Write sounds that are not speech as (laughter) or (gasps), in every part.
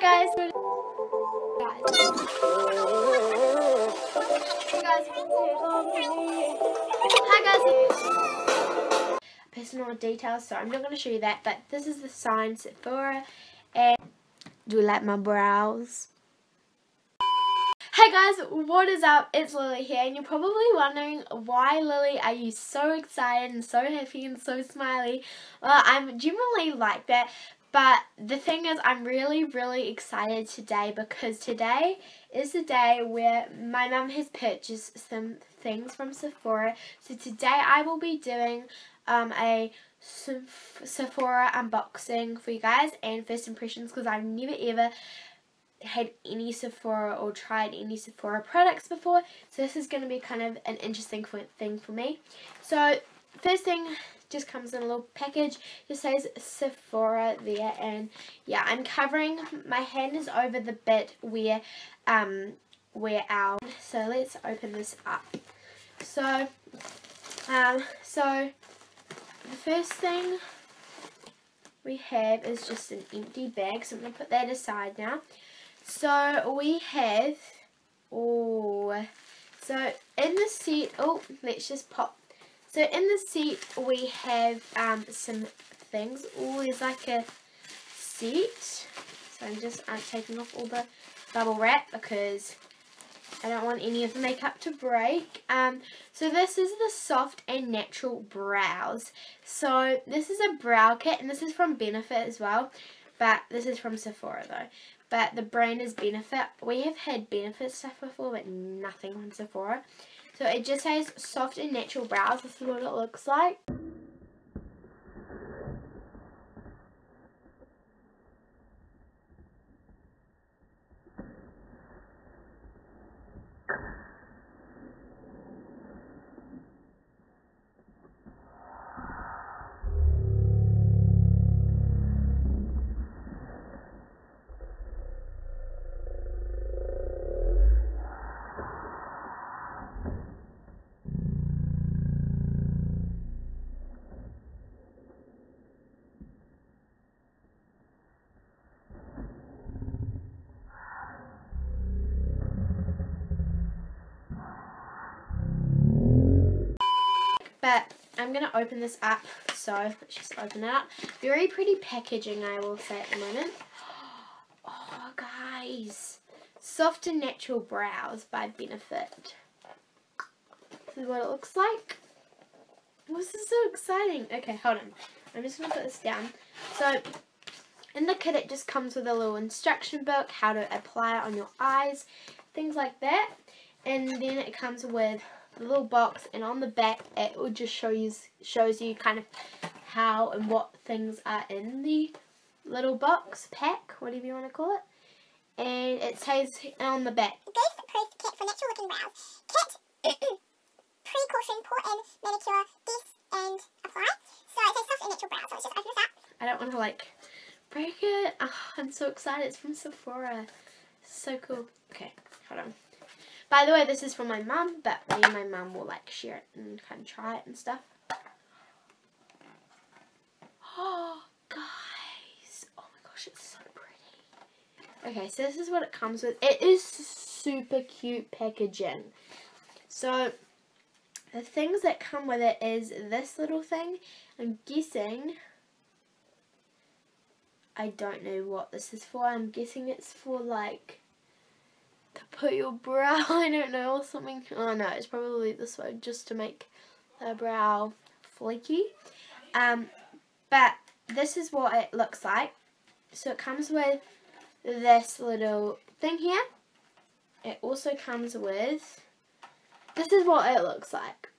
guys. Guys. Hi guys. Personal details, so I'm not going to show you that, but this is the sign Sephora, and do you like my brows? Hey guys, what is up? It's Lily here and you're probably wondering why Lily are you so excited and so happy and so smiley? Well, I'm generally like that but the thing is I'm really really excited today because today is the day where my mum has purchased some things from Sephora. So today I will be doing um, a Sephora unboxing for you guys and first impressions because I've never ever had any Sephora or tried any Sephora products before so this is going to be kind of an interesting thing for me so first thing just comes in a little package it says Sephora there and yeah I'm covering my hand is over the bit where um where our so let's open this up so um so the first thing we have is just an empty bag so I'm going to put that aside now so we have, oh, so in the set, oh, let's just pop. So in the set we have um, some things. Oh, there's like a set. So I'm just I'm taking off all the bubble wrap because I don't want any of the makeup to break. Um, so this is the Soft and Natural Brows. So this is a brow kit and this is from Benefit as well. But this is from Sephora though but the brand is Benefit. We have had Benefit stuff before, but nothing on Sephora. So it just says soft and natural brows. This is what it looks like. But I'm going to open this up. So let's just open it up. Very pretty packaging, I will say at the moment. (gasps) Oh, guys. Soft and Natural Brows by Benefit. This is what it looks like. This is so exciting. Okay, hold on. I'm just going to put this down. So, in the kit it just comes with a little instruction book, how to apply it on your eyes, things like that. And then it comes with the little box and on the back it will just show you shows you kind of how and what things are in the little box pack whatever you want to call it. And it says on the back. This kit for natural looking brows. Kit precaution pour in manicure this and apply. So it says soft and natural brows so let's just open this up. I don't want to like break it. Oh, I'm so excited. It's from Sephora. So cool. Okay hold on by the way, this is from my mum, but me and my mum will like share it and kind of try it and stuff. Oh, guys. Oh my gosh, it's so pretty. Okay, so this is what it comes with. It is super cute packaging. So, the things that come with it is this little thing. I'm guessing... I don't know what this is for. I'm guessing it's for like put your brow, (laughs) I don't know, or something. Oh no, it's probably this way, just to make the brow flaky. Um, but this is what it looks like. So it comes with this little thing here. It also comes with, this is what it looks like.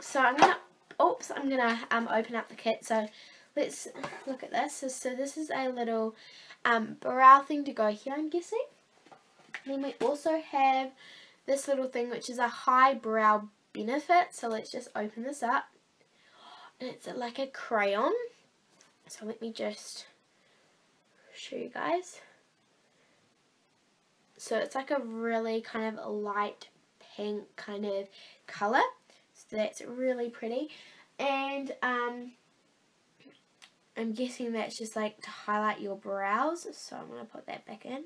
So I'm going to, oops, I'm going to um, open up the kit. So let's look at this. So, so this is a little um, brow thing to go here, I'm guessing. Then we also have this little thing which is a highbrow benefit. So let's just open this up. And it's like a crayon. So let me just show you guys. So it's like a really kind of light pink kind of colour. So that's really pretty. And um, I'm guessing that's just like to highlight your brows. So I'm going to put that back in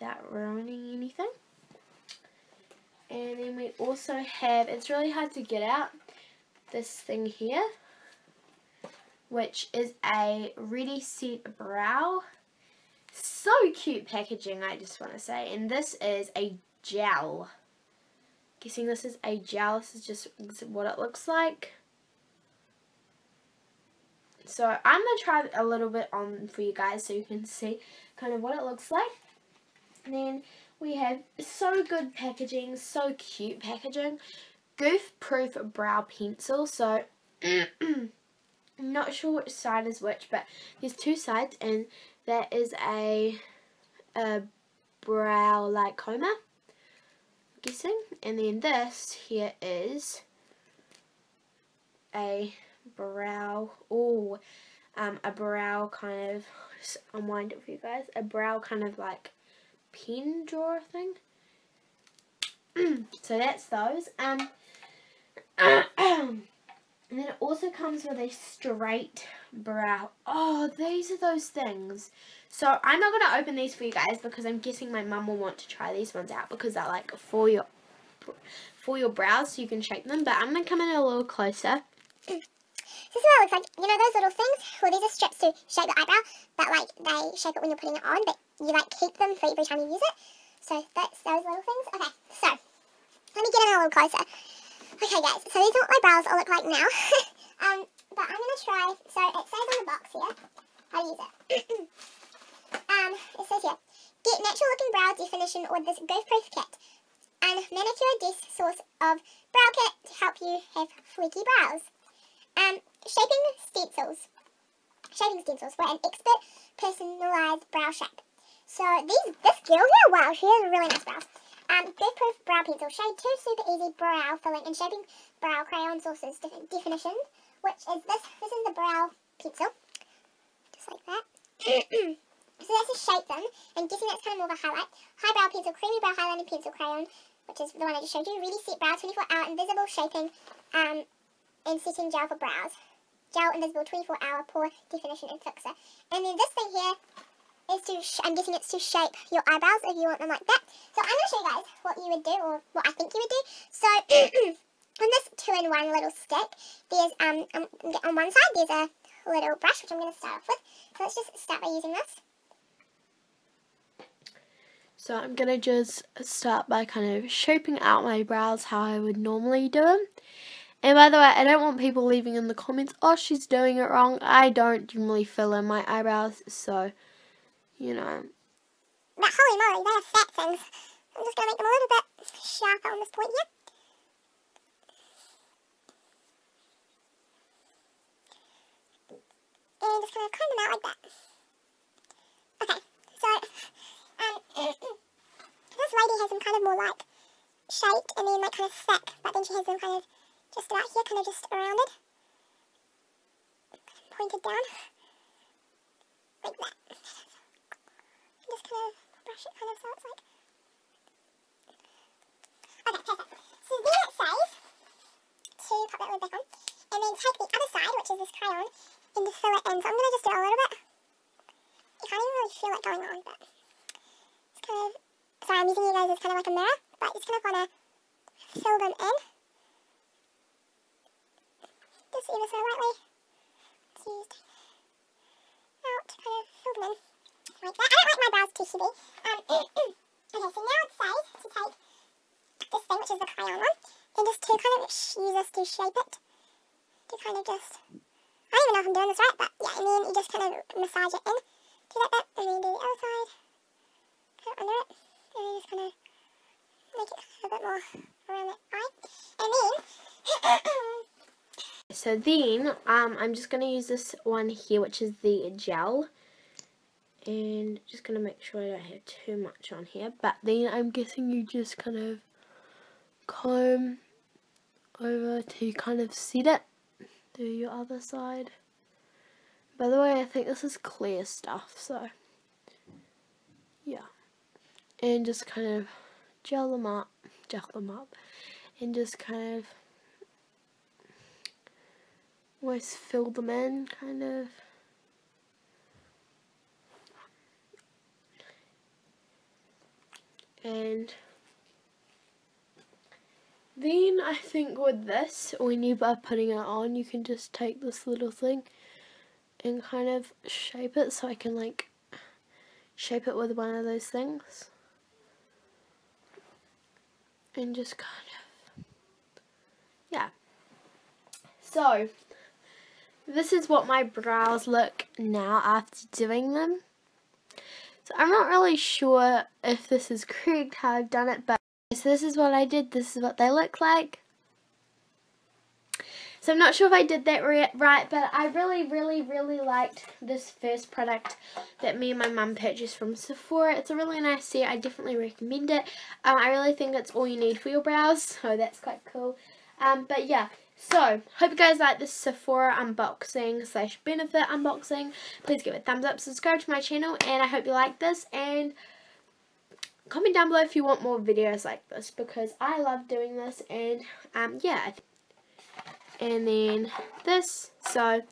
without ruining anything. And then we also have, it's really hard to get out, this thing here. Which is a Ready Set Brow. So cute packaging, I just want to say. And this is a gel. Guessing this is a gel. This is just what it looks like. So I'm going to try a little bit on for you guys so you can see kind of what it looks like. And then we have so good packaging, so cute packaging. Goof Proof Brow Pencil. So I'm (clears throat) not sure which side is which, but there's two sides and that is a, a brow like comber, I'm guessing. And then this here is a brow, oh, um, a brow kind of, unwind it for you guys, a brow kind of like pen drawer thing. (clears throat) so that's those. Um, (clears throat) and then it also comes with a straight brow. Oh, these are those things. So I'm not going to open these for you guys because I'm guessing my mum will want to try these ones out because they're like for your for your brows so you can shape them. But I'm going to come in a little closer. This is what it looks like. You know those little things? Well, these are strips to shape the eyebrow, but like they shape it when you're putting it on, but you like keep them for every time you use it. So that's those little things. Okay, so let me get in a little closer. Okay guys, so these are what my brows all look like now. (laughs) um, but I'm going to try, so it says on the box here how to use it. (clears throat) um, it says here, get natural looking brow definition with this Goof Proof kit and manicure disc source of brow kit to help you have flaky brows. Um, shaping stencils. Shaping stencils for an expert personalised brow shape. So these, this girl here, wow, she has really nice brows. Um, Goof Proof Brow Pencil. Shade 2 Super Easy Brow Filling and Shaping Brow Crayon Sources def definition, which is this. This is the brow pencil. Just like that. (clears throat) so that's to shape them. And guessing that's kind of more of a highlight. High brow Pencil, Creamy Brow Highlighting Pencil Crayon, which is the one I just showed you. Ready Set Brow 24 Hour Invisible Shaping um, and setting gel for brows. Gel invisible 24 hour pore definition and fixer. And then this thing here is to, I'm guessing it's to shape your eyebrows if you want them like that. So I'm going to show you guys what you would do or what I think you would do. So (clears throat) on this two-in-one little stick, there's, um, um, on one side there's a little brush which I'm going to start off with. So let's just start by using this. So I'm going to just start by kind of shaping out my brows how I would normally do them. And by the way, I don't want people leaving in the comments, oh, she's doing it wrong. I don't generally fill in my eyebrows, so, you know. But holy moly, they are fat things. I'm just going to make them a little bit sharper on this point here. And just kind of comb them out like that. Okay, so, um, (clears throat) this lady has them kind of more like shaped and then like kind of thick, but then she has them kind of just about here, kind of just around it. Pointed down. Like that. Just kind of brush it kind of so it's like... Okay, perfect. So then it says to pop that lid back on. And then take the other side, which is this crayon, and just fill it in. So I'm going to just do a little bit. You can't even really feel it going on, but... It's kind of... Sorry, I'm using you guys as kind of like a mirror, but just kind of want to fill them in ever so lightly. It's used out kind of fill them in like that. I don't like my brows too heavy. Um, (clears throat) okay, so now it says to take this thing, which is the crayon one, and just to kind of use this to shape it. To kind of just, I don't even know if I'm doing this right, but yeah, and then you just kind of massage it in to that bit, and then do the other side, kind of under it, and then just kind of make it a bit more around that eye. And then, So then, um, I'm just going to use this one here, which is the gel. And just going to make sure I don't have too much on here. But then I'm guessing you just kind of comb over to kind of set it. Do your other side. By the way, I think this is clear stuff, so yeah. And just kind of gel them up, gel them up, and just kind of always fill them in, kind of. And then I think with this, when you are putting it on, you can just take this little thing and kind of shape it so I can like shape it with one of those things. And just kind of, yeah. So, this is what my brows look now after doing them. So I'm not really sure if this is correct how I've done it, but so this is what I did, this is what they look like. So I'm not sure if I did that right, but I really, really, really liked this first product that me and my mum purchased from Sephora. It's a really nice set. I definitely recommend it. Um, I really think it's all you need for your brows, so that's quite cool. Um, but yeah, so, hope you guys like this Sephora unboxing slash benefit unboxing. Please give it a thumbs up, subscribe to my channel, and I hope you like this. And comment down below if you want more videos like this because I love doing this. And um, yeah, and then this. So,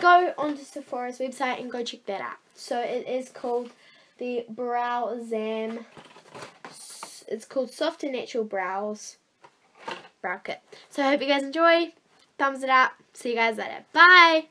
go onto Sephora's website and go check that out. So, it is called the Brow Zam. It's called Soft and Natural Brows brow kit. So I hope you guys enjoy. Thumbs it up. See you guys later. Bye.